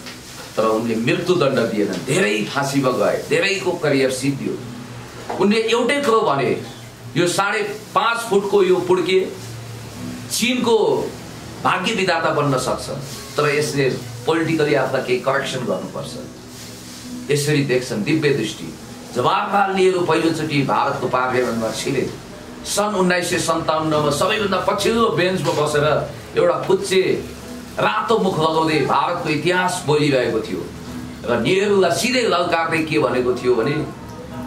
तर उनले मृत्युदण्ड दिएनन् धेरै फाँसीमा गए धेरैको करियर सिद्धियो उनले एउटै कुरो भने यो साढे पाँच फुटको यो पुड्के चिनको भाग्य विधाता बन्न सक्छ। तर यसले पोलिटिकली आफूलाई केही करेक्सन गर्नुपर्छ। यसरी देख्छन् दिव्य दृष्टि। जवाहरलाल नेहरू पहिलोचोटि भारतको पार्लियामेन्टमा छिरे सन् उन्नाइस सय सन्ताउन्नमा सबैभन्दा पछिल्लो बेन्चमा बसेर एउटा कुच्चे रातो मुख लगाउँदै भारतको इतिहास बोलिरहेको थियो र नेहरूलाई सिधै ललकार्दै के भनेको थियो भने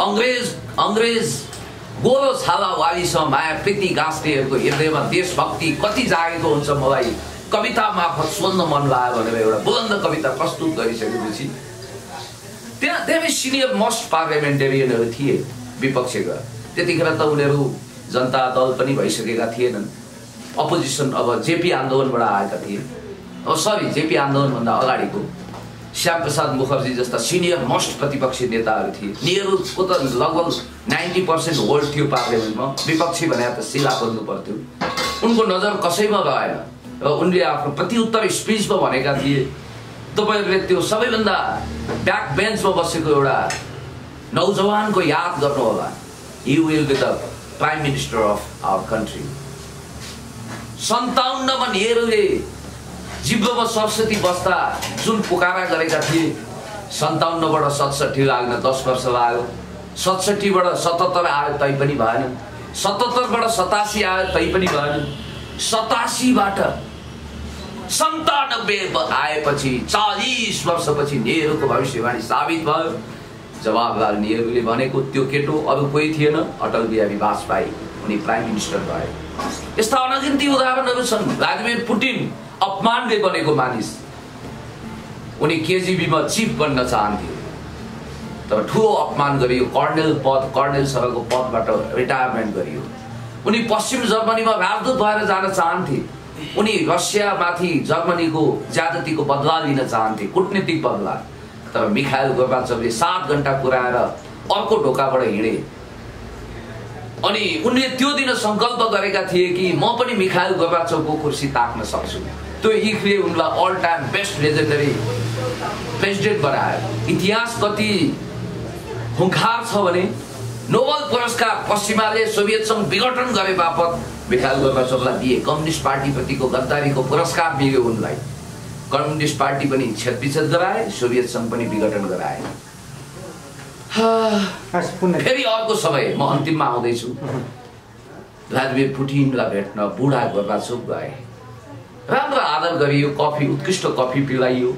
अङ्ग्रेज अङ्ग्रेज गोलो छाला वालीसँग माया प्रीति गाँस्नेहरूको हृदयमा देशभक्ति कति जागेको हुन्छ मलाई कविता मार्फत सोध्न मन लाग्यो भनेर एउटा बुलन्द कविता प्रस्तुत गरिसकेपछि त्यहाँ धेरै सिनियर मोस्ट पार्लियामेन्टेरियनहरू थिए विपक्षका। त्यतिखेर त उनीहरू जनता दल पनि भइसकेका थिएनन्। अपोजिसन अब जेपी आन्दोलनबाट आएका थिए। अब सरी जेपी आन्दोलनभन्दा अगाडिको। श्याम प्रसाद मुखर्जी जस्ता सिनियर मोस्ट प्रतिपक्षी नेताहरू थिए। नेहरूको त लगभग नाइन्टी पर्सेन्ट होल्ड थियो पार्लियामेन्टमा। विपक्षी भने त सिला खोज्नु पर्थ्यो। उनको नजर कसैमा रहेन र उनले आफ्नो प्रत्युत्तर स्पिचमा भनेका थिए तपाईँहरूले त्यो सबैभन्दा ब्याक बेन्चमा बसेको एउटा नौजवानको याद गर्नुहोला। You will be the prime minister of our country सन्ताउन्नमा नेहरूले जिब्रोमा सरस्वती बस्दा जुन पुकारा गरेका थिए सन्ताउन्नबाट सतसट्ठी लाग्न दस वर्ष लाग्यो। सतसट्ठीबाट सतहत्तर आयो तै पनि भएन सतहत्तरबाट सतासी आयो तै पनि भएन सतासीबाट सन्तानब्बे आएपछि चालिस वर्षपछि नेहरूको भविष्यवाणी साबित भयो। जवाहरलाल नेहरूले भनेको त्यो केटो अरू कोही थिएन। अटल बिहारी वाजपेयी उनी प्राइम मिनिस्टर भए। यस्ता अनगिन्ती उदाहरणहरू छन्। भ्लादिमिर पुटिन अपमानले बनेको मानिस। उनी केजिबीमा चिफ बन्न चाहन्थे। तर ठुलो अपमान गरियो कर्नेल पद कर्नेल सरको पदबाट रिटायरमेन्ट गरियो। उनी पश्चिम जर्मनीमा राजदूत भएर जान चाहन्थे। उनी रसियामाथि जर्मनीको ज्यादतीको बदला लिन चाहन्थे कुटनीतिक बदला। तर मिखाइल गोर्बाचवले सात घन्टा कुराएर अर्को ढोकाबाट हिँडे। अनि उनले त्यो दिन सङ्कल्प गरेका थिए कि म पनि मिखाइल गोर्बाचवको कुर्सी ताक्न सक्छु। त्यो इफले उनलाई all time best legendary president बनायो। इतिहास कति हुङ्खार छ भने नोबल पुरस्कार पश्चिमाले सोभियत सङ्घ विघटन गरे बापत मिखाइल गोर्बाचवलाई दिए। कम्युनिस्ट पार्टीप्रतिको गद्दारीको पुरस्कार मिल्यो उनलाई। कम्युनिस्ट पार्टी पनि क्षतविक्षत गराए सोभियत सङ्घ पनि विघटन गराए। फेरि अर्को समय म अन्तिममा आउँदैछु। भ्लादिमिर पुटिनलाई भेट्न बुढा गोर्बाचोक गए। राम्रो आदर गरियो कफी उत्कृष्ट कफी पिलाइयो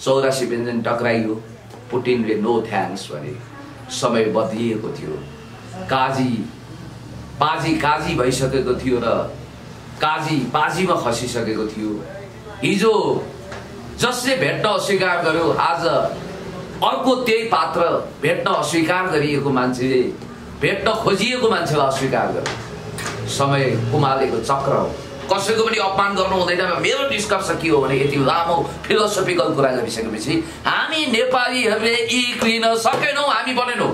चौरासी व्यञ्जन टक्राइयो पुटिनले नो थ्याङ्क्स भने समय बदलिएको थियो। काजी पाजी काजी भइसकेको थियो र काजी बाजीमा खसिसकेको थियो। हिजो जसले भेट्न अस्वीकार गर्यो आज अर्को त्यही पात्र भेट्न अस्वीकार गरिएको मान्छेले भेट्न खोजिएको मान्छेलाई अस्वीकार गर्यो। समय कुमालेको चक्र हो। कसैको पनि अपमान गर्नु हुँदैन मेरो निष्कर्ष के हो भने यति लामो फिलोसफिकल कुरा गरिसकेपछि हामी नेपालीहरूले इक लिन सकेनौँ? हामी बनेनौँ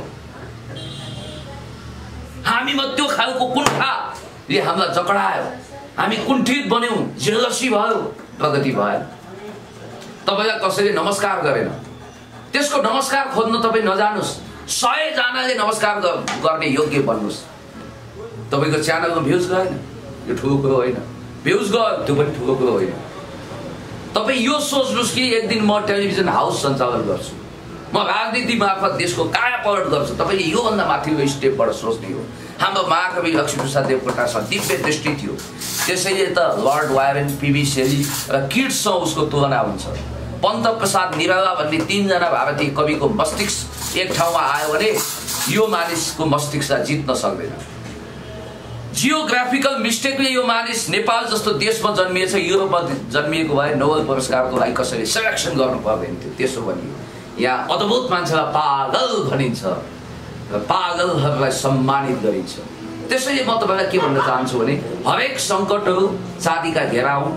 हामीमा त्यो खालको कुण्ठाले हामीलाई जकडायो। हामी कुण्ठित बन्यौँ जेलसी भयो प्रगति भयो। तपाईँलाई कसैले नमस्कार गरेन। त्यसको नमस्कार खोज्न तपाईँ नजानुहोस्। सयजनाले नमस्कार गर्ने योग्य बन्नुहोस्। तपाईँको च्यानलमा भ्युज गएन यो ठुलो कुरो होइन। भ्युज गयो त्यो पनि ठुलो कुरो होइन। तपाईँ यो सोच्नुहोस् कि एक दिन म टेलिभिजन हाउस सञ्चालन गर्छु। म राजनीति मार्फत देशको कायापलट गर्छु। तपाईँले योभन्दा माथिको स्टेपबाट सोच्ने हो। हाम्रो महाकवि लक्ष्मीप्रसाद देवकोटासँग दिव्य दृष्टि थियो। त्यसैले त लर्ड वायरन पिबी सेली र किड्ससँग उसको तुलना हुन्छ। पन्त प्रसाद निराला भन्ने तिनजना भारतीय कविको मस्तिष्क एक ठाउँमा आयो भने यो मानिसको मस्तिष्क जित्न सक्दैन। जियोग्राफिकल मिस्टेकले यो मानिस नेपाल जस्तो देशमा जन्मिएछ युरोपमा जन्मिएको भए नोबल पुरस्कारको लागि कसैले सेलेक्सन गर्नु पर्दैन थियो। त्यसो भनियो। यहाँ अद्भुत मान्छेलाई पागल भनिन्छ र पागलहरूलाई सम्मानित गरिन्छ। त्यसैले म तपाईँलाई के भन्न चाहन्छु भने हरेक सङ्कटहरू चाँदीका घेरा हुन्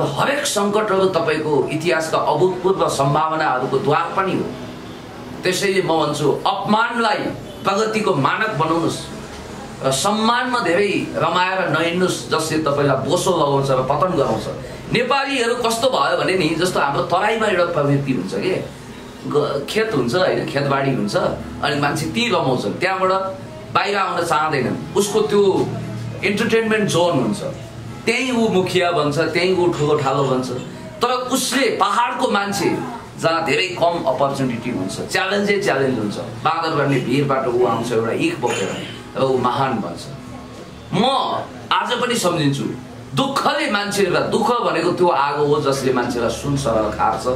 र हरेक सङ्कटहरू तपाईँको इतिहासका अभूतपूर्व सम्भावनाहरूको द्वार पनि हो। त्यसैले म भन्छु अपमानलाई प्रगतिको मानक बनाउनुहोस्। सम्मानमा धेरै रमाएर नहिँड्नुहोस् जसले तपाईँलाई बोसो लगाउँछ र पतन गराउँछ। नेपालीहरू कस्तो भयो भने नि जस्तो हाम्रो तराईमा एउटा प्रवृत्ति हुन्छ कि? खेत हुन्छ होइन? खेतबाडी हुन्छ अनि मान्छे त्यहीँ रमाउँछन्। त्यहाँबाट बाहिर आउन चाहँदैनन्। उसको त्यो इन्टरटेनमेन्ट जोन हुन्छ। त्यहीँ ऊ मुखिया बन्छ त्यहीँ ऊ ठुलो ठालो बन्छ। तर उसले पहाडको मान्छे जहाँ धेरै कम अपर्च्युनिटी हुन्छ च्यालेन्जै च्यालेन्ज हुन्छ। बाँदर गर्ने भिरबाट ऊ आउँछ एउटा इख बोकेर। र ऊ महान बन्छ म आज पनि सम्झिन्छु दुःखले मान्छेलाई दुःख भनेको त्यो आगो हो जसले मान्छेलाई सुन सरल खार्छ।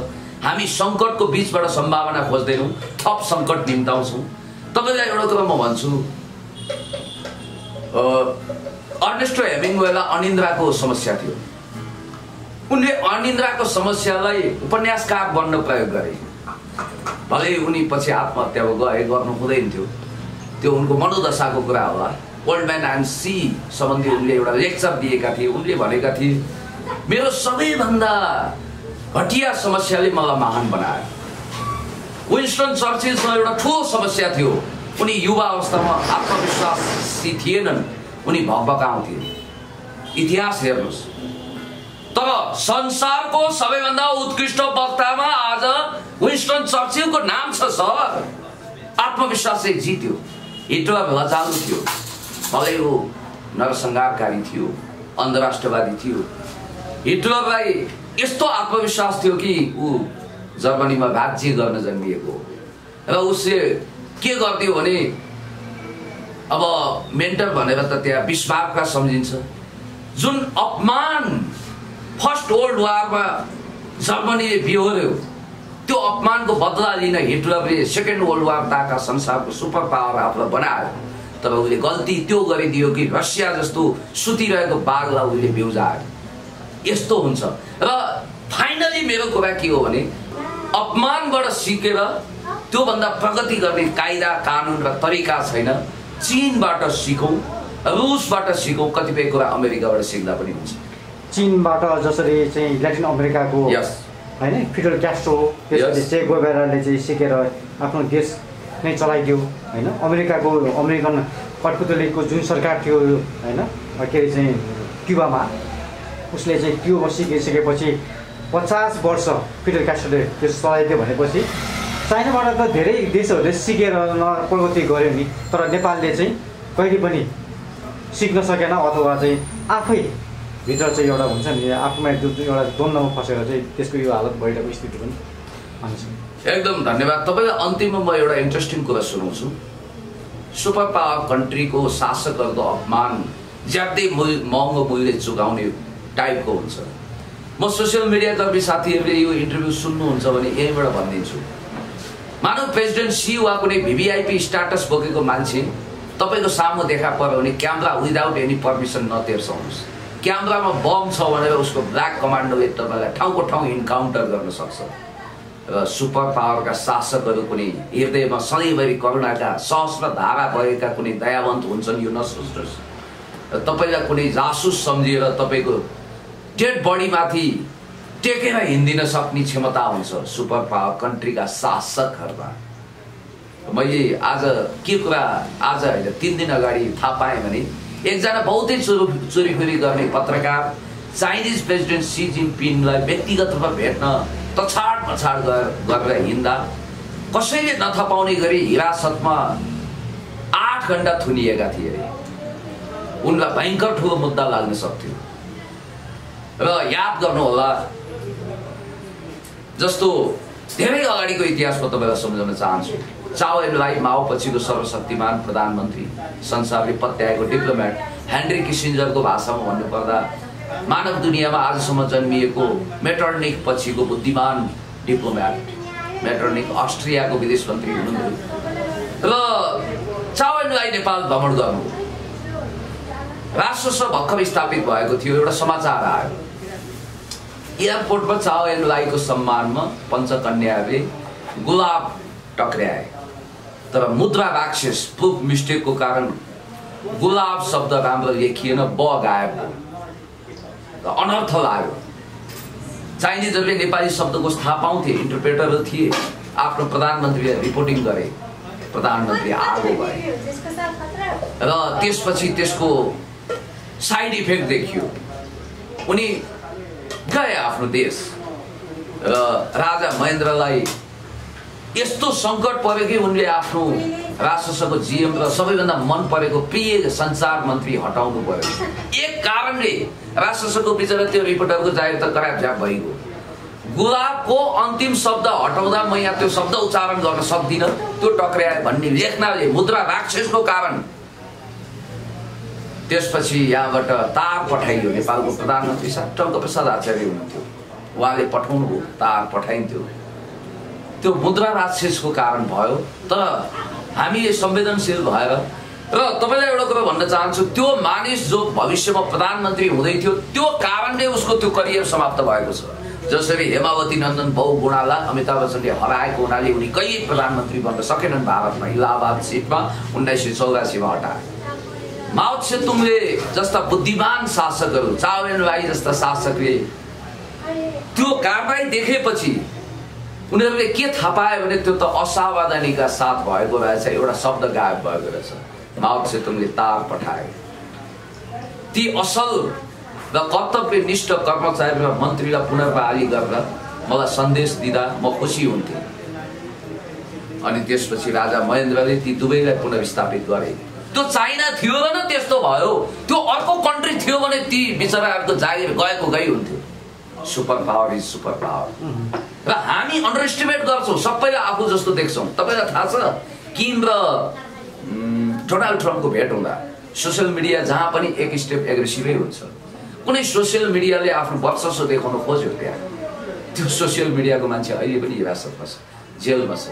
हामी सङ्कटको बिचबाट सम्भावना खोज्दैनौँ थप सङ्कट निम्ताउँछौँ। तपाईँलाई एउटा कुरा म भन्छु। अर्नेस्टो हेमिङवेलाई अनिन्द्राको समस्या थियो। उनले अनिन्द्राको समस्यालाई उपन्यासकार बन्न प्रयोग गरे। भले उनी पछि आत्महत्या गए गर्नु हुँदैन थियो। त्यो उनको मनोदशाको कुरा होला। ओल्ड म्यान एन्ड सी सम्बन्धी उनले एउटा लेक्चर दिएका थिए। उनले भनेका थिए मेरो सबैभन्दा घटिया समस्याले मलाई महान बनायो। विन्स्टन चर्चिलसँग एउटा ठुलो समस्या थियो। उनी युवा अवस्थामा आत्मविश्वासी थिएनन्। उनी भकभकाउँथे इतिहास हेर्नुहोस्। तर संसारको सबैभन्दा उत्कृष्ट वक्तामा आज विन्स्टन चर्चिलको नाम छ सर। आत्मविश्वासले जित्यो। हिटलर लजालु थियो। भलै ऊ नरसंहारकारी थियो अन्धराष्ट्रवादी थियो। हिटलरलाई यस्तो आत्मविश्वास थियो कि ऊ जर्मनीमा राज्य गर्न जन्मिएको। र उसले के गरिदियो भने अब मेन्टर भनेर त त्यहाँ विस्मारका सम्झिन्छ। जुन अपमान फर्स्ट वर्ल्ड वारमा जर्मनीले बिहोर्यो त्यो अपमानको बदला लिन हिटलरले सेकेन्ड वर्ल्ड वार ताका संसारको सुपर पावर आफूलाई बनायो। तर उसले गल्ती त्यो गरिदियो कि रसिया जस्तो सुतिरहेको बाघलाई उसले बिउजायो यस्तो हुन्छ। र फाइनली मेरो कुरा के हो भने अपमानबाट सिकेर त्योभन्दा प्रगति गर्ने कायदा कानुन र तरिका छैन। चिनबाट सिकौँ रुसबाट सिकौँ कतिपय कुरा अमेरिकाबाट सिक्दा पनि हुन्छ। चिनबाट जसरी चाहिँ ल्याटिन अमेरिकाको Yes. होइन? फिडल क्यास्ट्रो त्यसपछि Yes. चे गोबेराले चाहिँ सिकेर आफ्नो देश नै चलाइदियो होइन? अमेरिकाको अमेरिकन कठपुतलीको जुन सरकार थियो होइन? के अरे चाहिँ क्युबामा। उसले चाहिँ क्युबा सिकिसकेपछि पचास वर्ष फिडल क्यास्ट्रोले त्यो चलाइदियो भनेपछि चाइनाबाट त धेरै देशहरूले सिकेर न प्रगति गर्यो नि तर नेपालले चाहिँ कहिले पनि सिक्न सकेन अथवा चाहिँ आफै भित्र चाहिँ एउटा हुन्छ नि आफूमा एउटा द्वन्द्वमा फसेर चाहिँ त्यसको यो हालत भइरहेको स्थिति पनि एकदम धन्यवाद। तपाईँलाई अन्तिममा म एउटा इन्ट्रेस्टिङ कुरा सुनाउँछु। सुपर पावर कन्ट्रीको शासकहरूको अपमान ज्यादै मूल्य महँगो मूल्य चुकाउने टाइपको हुन्छ। म सोसियल मिडियाकर्मी साथीहरूले यो इन्टरभ्यू सुन्नुहुन्छ भने यहीँबाट भनिदिन्छु। मानव प्रेसिडेन्ट सी वा कुनै भिभिआइपी स्टाटस बोकेको मान्छे तपाईँको सामु देखा पर्यो भने क्यामेरा विदाउट एनी पर्मिसन नतेर्साउनुहोस्। क्यामेरामा बम छ भनेर उसको ब्ल्याक कमान्डोले तपाईँलाई ठाउँको ठाउँ इन्काउन्टर गर्न सक्छ। र सुपर पावरका शासकहरू कुनै हृदयमा सधैँभरि करुणाका सहस्र धारा भएका कुनै दयावन्त हुन्छन् यो नसोच्नुहोस्। र तपाईँलाई कुनै जासुस सम्झिएर तपाईँको डेड बडीमाथि टेकेर हिँडिदिन सक्ने क्षमता हुन्छ सुपर पावर कन्ट्रीका शासकहरूमा। मैले आज के कुरा आज होइन तिन दिन अगाडि थाहा पाएँ भने एकजना बहुतै चोरो चोरीखोरी गर्ने पत्रकार चाइनिज प्रेसिडेन्ट सी जिनपिङलाई व्यक्तिगत रूपमा भेट्न तछाड पछाड गर- गरेर हिँड्दा कसैले नथा पाउने गरी हिरासतमा आठ घन्टा थुनिएका थिए। अरे उनलाई भयङ्कर ठुलो मुद्दा लाग्न सक्थ्यो। र याद गर्नुहोला जस्तो धेरै अगाडिको इतिहास म तपाईँलाई सम्झाउन चाहन्छु। चाओ एन लाई माओ पछिको सर्वशक्तिमान प्रधानमन्त्री संसारले पत्याएको डिप्लोमेट हेनरी किसिन्जरको भाषामा भन्नुपर्दा मानव दुनियाँमा आजसम्म जन्मिएको मेटर्निक पछिको बुद्धिमान डिप्लोमेट मेटर्निक अस्ट्रियाको विदेश मन्त्री हुनुहुन्थ्यो। र चाओ एन लाई नेपाल भ्रमण गर्नु। राष्ट्र भर्खर स्थापित भएको थियो एउटा समाचार आयो। एयरपोर्टमा चाओ एन लाईको सम्मानमा पञ्चकन्याहरूले गुलाब टक्र्याए तर मुद्रा राक्षस प्रुफ मिस्टेकको कारण गुलाब शब्द राम्रो लेखिएन ब गायब भयो र अनर्थ लाग्यो चाइनिजहरूले नेपाली शब्दकोश थाहा पाउँथे इन्टरप्रेटरहरू थिए आफ्नो प्रधानमन्त्रीलाई रिपोर्टिङ गरे प्रधानमन्त्री आगो भए र त्यसपछि त्यसको साइड इफेक्ट देखियो। उनी गए आफ्नो देश? र राजा महेन्द्रलाई यस्तो सङ्कट पऱ्यो कि उनले आफ्नो राष्ट्रसभाको जिएम र सबैभन्दा मन परेको प्रिय सञ्चार मन्त्री हटाउनु पर्यो। एक कारणले राष्ट्रसभाको बिचरा त्यो रिपोर्टरको जागिर त खराब भइगयो। गुलाबको अन्तिम शब्द हटाउँदा म यहाँ त्यो शब्द उच्चारण गर्न सक्दिनँ। त्यो टक्राए भन्ने लेख्नाले मुद्रा राक्षसको कारण त्यसपछि यहाँबाट तार पठाइयो नेपालको प्रधानमन्त्री साहब टङ्कप्रसाद आचार्य हुनुहुन्थ्यो। उहाँले पठाउनु भयो तार पठाइन्थ्यो। त्यो मुद्रा राक्षसको कारण भयो तर हामीले संवेदनशील भएर र तपाईँलाई एउटा कुरा भन्न चाहन्छु त्यो मानिस जो भविष्यमा प्रधानमन्त्री हुँदै थियो त्यो कारणले उसको त्यो करियर समाप्त भएको छ। जसरी हेमावती नन्दन बहु गुणालाई अमिताभ बच्चनले हराएको हुनाले उनी कहिले प्रधानमन्त्री बन्न सकेनन् भारतमा इलाहाबाद सिटमा उन्नाइस सय चौरासीमा हटाए। माओ सेतुङले जस्ता बुद्धिमान शासकहरू चावेन राई जस्ता शासकले त्यो कारवाही देखेपछि उनीहरूले के थाहा पायो भने त्यो त असावधानीका साथ भएको रहेछ एउटा शब्द गायब भएको रहेछ माओ सेतुङले तार पठाए। ती असल र कर्तव्यनिष्ठ कर्मचारी र मन्त्रीलाई पुनर्बहाली गरेर मलाई सन्देश दिँदा म खुसी हुन्थेँ। अनि त्यसपछि राजा महेन्द्रले ती दुवैलाई पुनर्स्थापित गरे। त्यो चाइना थियो भने त्यस्तो भयो। त्यो अर्को कन्ट्री थियो भने ती बिचराहरूको जागिर गएको गई हुन्थ्यो। Super power is super power र हामी अन्डर एस्टिमेट गर्छौँ सबैलाई आफू जस्तो देख्छौँ। तपाईँलाई थाहा छ? किम र डोनाल्ड ट्रम्पको भेट हुँदा सोसियल मिडिया जहाँ पनि एक स्टेप एग्रेसिभै हुन्छ। कुनै सोसियल मिडियाले आफ्नो वर्चस्व देखाउन खोज्यो त्यहाँ। त्यो सोसियल मिडियाको मान्छे अहिले पनि हिरासतमा छ जेलमा छ।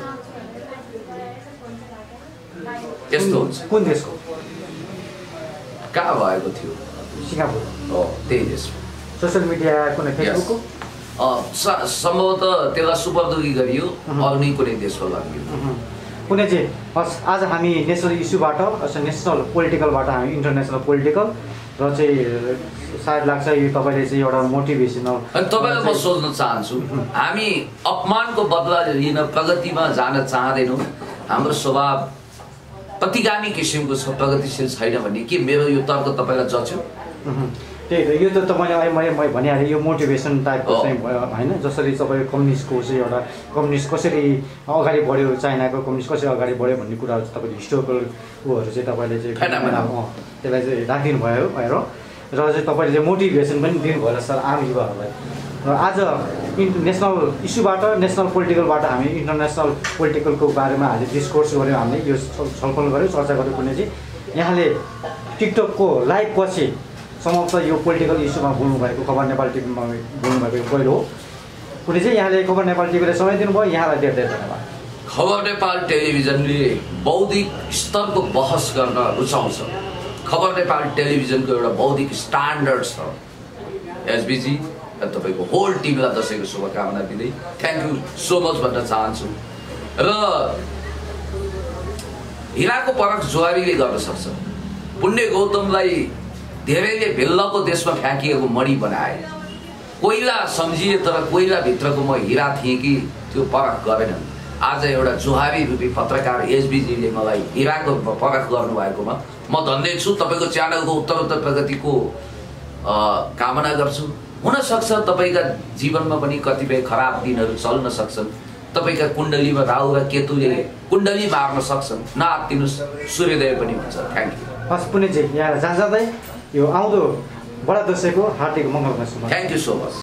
यस्तो हुन्छ कुन देशको कहाँ भएको थियो सिङ्गापुर हो त्यही देशमा सोसियल मिडिया कुनै फेसबुकको सम्भवतः त्यसलाई सुपरदुगी गरियो Mhm. अरू नै कुनै देशमा लगियो। कुनै चाहिँ हस् आज हामी नेसनल इस्युबाट नेसनल पोलिटिकलबाट हामी इन्टरनेसनल पोलिटिकल र चाहिँ सायद लाग्छ यो तपाईँले चाहिँ एउटा मोटिभेसनल अनि तपाईँलाई म सोध्न चाहन्छु हामी अपमानको बदला लिन प्रगतिमा जान चाहँदैनौँ हाम्रो स्वभाव प्रतिगामी किसिमको छ प्रगतिशील छैन भने के मेरो यो तर्क तपाईँलाई जच्यो। त्यही त यो त अहिले मैले मैले भनिहालेँ यो मोटिभेसन टाइपको। चाहिँ भयो होइन? जसरी तपाईँ कम्युनिस्टको चाहिँ एउटा कम्युनिस्ट कसरी अगाडि बढ्यो चाइनाको कम्युनिस्ट कसरी अगाडि बढ्यो भन्ने कुराहरू चाहिँ तपाईँले हिस्टोरिकल उयोहरू चाहिँ तपाईँले चाहिँ त्यसलाई चाहिँ राखिदिनु भयो र चाहिँ तपाईँले चाहिँ मोटिभेसन पनि दिनुभयो सर आम युवाहरूलाई। र आज नेसनल इस्युबाट नेसनल पोलिटिकलबाट हामी इन्टरनेसनल पोलिटिकलको बारेमा हामीले डिस्कोर्स गऱ्यौँ हामीले यो छल- छलफल गऱ्यौँ चर्चा गऱ्यौँ कुनै चाहिँ यहाँले टिकटकको लाइभ पछि समाप्त यो पोलिटिकल इस्युमा बोल्नुभएको खबर नेपाल टिभीमा बोल्नुभएको पहिलो हो। कुनै चाहिँ यहाँले खबर नेपाल टिभीलाई समय दिनुभयो यहाँलाई धेरै धेरै धन्यवाद। खबर नेपाल टेलिभिजनले बौद्धिक स्तरको बहस गर्न रुचाउँछ। खबर नेपाल टेलिभिजनको एउटा बौद्धिक स्ट्यान्डर्ड छ। एसबिजी र तपाईँको होल टिमलाई दसैँको शुभकामना दिँदै थ्याङ्क यू सो मच भन्न चाहन्छु। र हिराको परख जुवारीले गर्न सक्छ। पुण्य गौतमलाई धेरैले भिल्लको देशमा फ्याँकिएको मणि बनाए। कोइला सम्झिए तर कोइलाभित्रको म हिरा थिएँ कि त्यो परख गरेनन्। आज एउटा जुहारी रूपी पत्रकार एसबिजीले मलाई हिराको परख गर्नुभएकोमा म धन्य छु। तपाईँको च्यानलको उत्तरोत्तर प्रगतिको कामना गर्छु। हुनसक्छ तपाईँका जीवनमा पनि कतिपय खराब दिनहरू चल्न सक्छन्। तपाईँका कुण्डलीमा राहु र केतुले कुण्डली मार्न सक्छन्। नआत्तिनुहोस् सूर्योदय पनि हुन्छ। थ्याङ्क यू हस् पुण्यजी यहाँ जहाँ जाँदै यो आउँदो बडा दसैँको हार्दिक मङ्गलमय शुभ थ्याङ्क यू सो मच